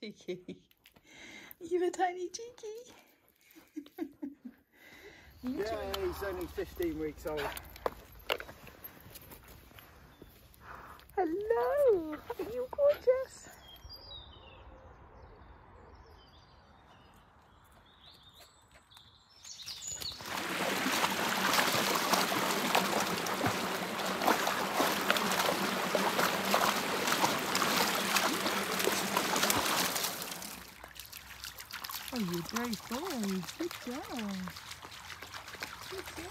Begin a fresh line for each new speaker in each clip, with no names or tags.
cheeky. You a tiny cheeky.
yeah, he's only 15 weeks old.
Hello, are you Oh, you're brave boy. Good job. Good job.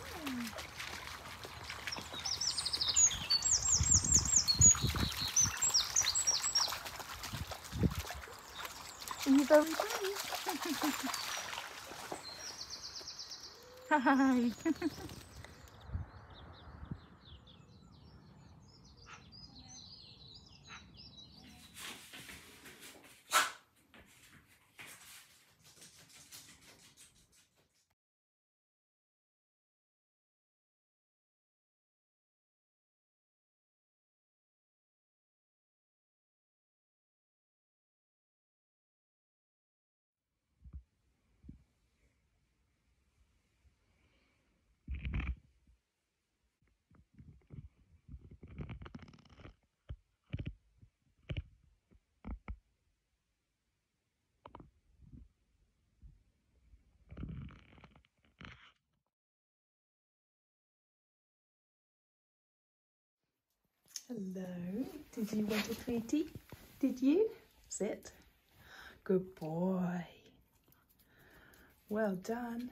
Are you very brave? Hi. Hello. Did you want a treaty? Did you? Sit. Good boy. Well done.